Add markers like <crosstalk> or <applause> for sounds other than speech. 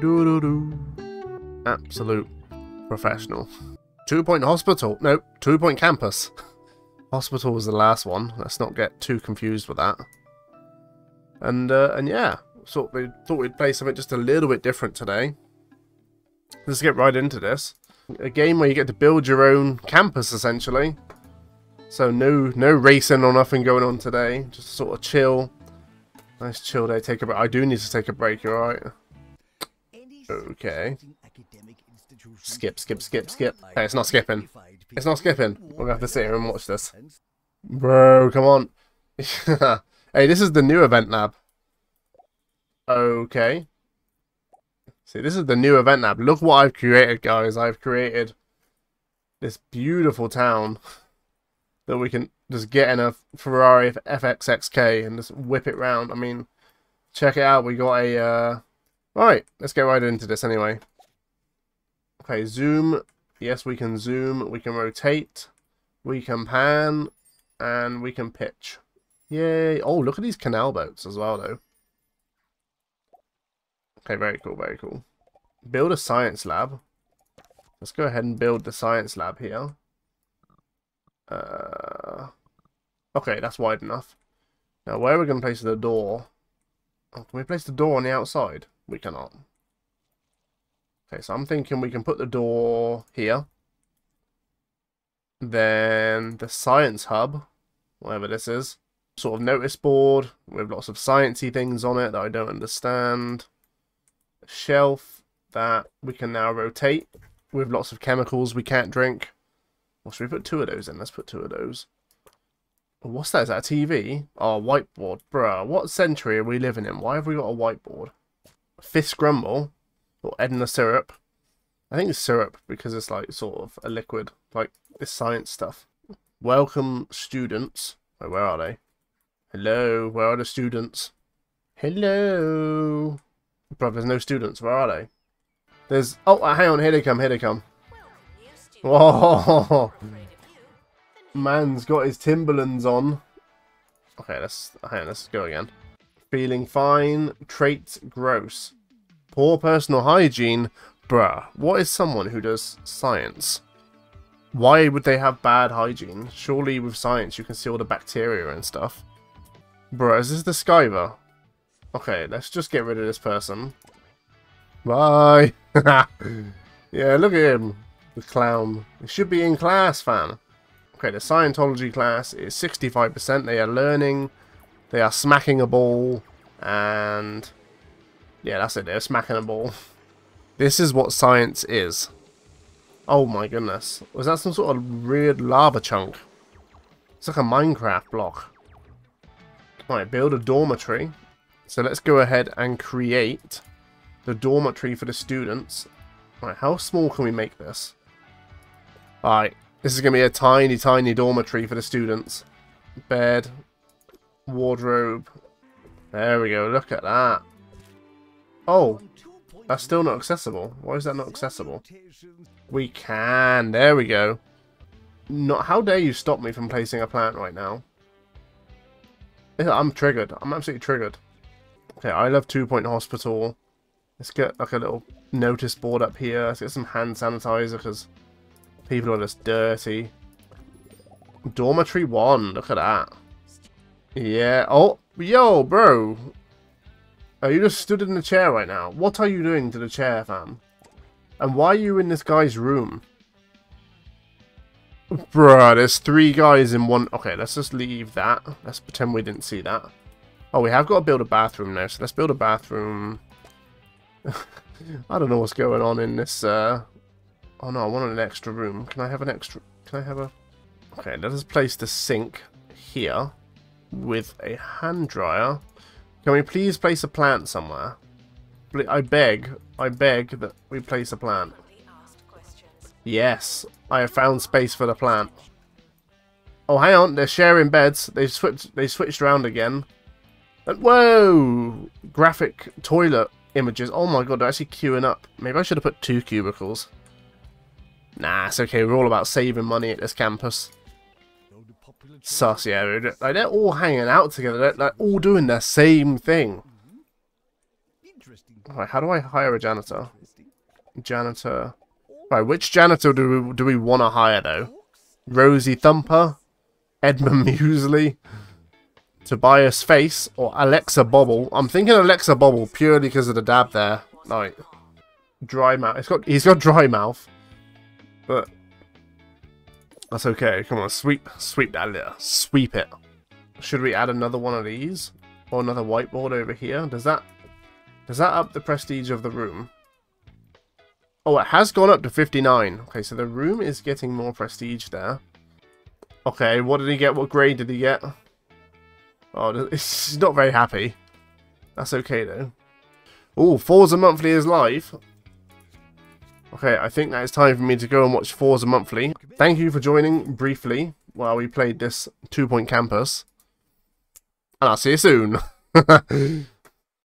Doo-doo-doo. Absolute professional. Two Point Hospital. No, Two Point Campus. Hospital was the last one. Let's not get too confused with that. And uh, and yeah, sort we thought we'd play something just a little bit different today. Let's get right into this. A game where you get to build your own campus essentially. So no no racing or nothing going on today. Just sort of chill. Nice chill day. Take a break. I do need to take a break. You alright? Okay. Skip, skip, skip, skip. Hey, it's not skipping. It's not skipping. We're gonna have to sit here and watch this. Bro, come on. <laughs> hey, this is the new event lab. Okay. See, this is the new event lab. Look what I've created, guys. I've created this beautiful town <laughs> that we can just get in a Ferrari FXXK and just whip it round. I mean, check it out. We got a... Uh... Right, let's get right into this anyway. Okay, zoom. Yes, we can zoom. We can rotate. We can pan. And we can pitch. Yay. Oh, look at these canal boats as well, though. Okay, very cool, very cool. Build a science lab. Let's go ahead and build the science lab here. Uh, okay, that's wide enough. Now, where are we going to place the door? Oh, can we place the door on the outside? We cannot. Okay, so I'm thinking we can put the door here. Then the science hub, whatever this is. Sort of notice board with lots of sciencey things on it that I don't understand shelf that we can now rotate with lots of chemicals we can't drink. Well, should we put two of those in? Let's put two of those. What's that? Is that a TV? Oh, whiteboard. Bruh, what century are we living in? Why have we got a whiteboard? Fist Grumble. Or Edna Syrup. I think it's syrup because it's like sort of a liquid. Like this science stuff. Welcome students. Wait, where are they? Hello, where are the students? Hello. Bro, there's no students. Where are they? There's... Oh, hang on. Here they come. Here they come. Whoa. <laughs> Man's got his Timberlands on. Okay, let's... Hang on. Let's go again. Feeling fine. Traits gross. Poor personal hygiene. Bruh. What is someone who does science? Why would they have bad hygiene? Surely with science you can see all the bacteria and stuff. Bruh, is this the Skyver? Okay, let's just get rid of this person. Bye! <laughs> yeah, look at him. The clown. He should be in class, fam. Okay, the Scientography class is 65%. They are learning. They are smacking a ball. And... Yeah, that's it. They're smacking a ball. <laughs> This is what science is. Oh my goodness. Was that some sort of weird lava chunk? It's like a Minecraft block. Right, build a dormitory. So let's go ahead and create the dormitory for the students. Right, how small can we make this? Alright, this is going to be a tiny, tiny dormitory for the students. Bed, wardrobe. There we go, look at that. Oh, that's still not accessible. Why is that not accessible? We can, there we go. Not, how dare you stop me from placing a plant right now? I'm triggered. I'm absolutely triggered. Okay, I love Two Point Hospital. Let's get like a little notice board up here. Let's get some hand sanitizer because people are just dirty. Dormitory 1, look at that. Yeah, oh, yo, bro. Are you just stood in the chair right now? What are you doing to the chair, fam? And why are you in this guy's room? Bruh, there's three guys in one... Okay, let's just leave that. Let's pretend we didn't see that. Oh, we have got to build a bathroom now, so let's build a bathroom. <laughs> I don't know what's going on in this, uh... Oh no, I want an extra room. Can I have an extra... Can I have a... Okay, let us place the sink here with a hand dryer. Can we please place a plant somewhere? I beg, I beg that we place a plant. Yes, I have found space for the plant. Oh, hang on, they're sharing beds. They switched, they switched around again. And whoa! Graphic toilet images. Oh my god, they're actually queuing up. Maybe I should have put two cubicles. Nah, it's okay. We're all about saving money at this campus. Sus, yeah. Like, they're all hanging out together. They're, they're all doing the same thing. Right, how do I hire a janitor? Janitor. Right, which janitor do we, do we want to hire, though? Rosie Thumper? Edmund <laughs> Muesli? Tobias Face? Or Alexa Bobble? I'm thinking Alexa Bobble purely because of the dab there. Like, dry mouth. It's got, he's got dry mouth. But that's okay. Come on, sweep, sweep that litter. Sweep it. Should we add another one of these? Or another whiteboard over here? Does that does that up the prestige of the room? Oh, it has gone up to 59. Okay, so the room is getting more prestige there. Okay, what did he get? What grade did he get? Oh, <laughs> he's not very happy. That's okay, though. Oh, Forza Monthly is live. Okay, I think that it's time for me to go and watch Forza Monthly. Thank you for joining briefly while we played this two-point campus. And I'll see you soon. <laughs>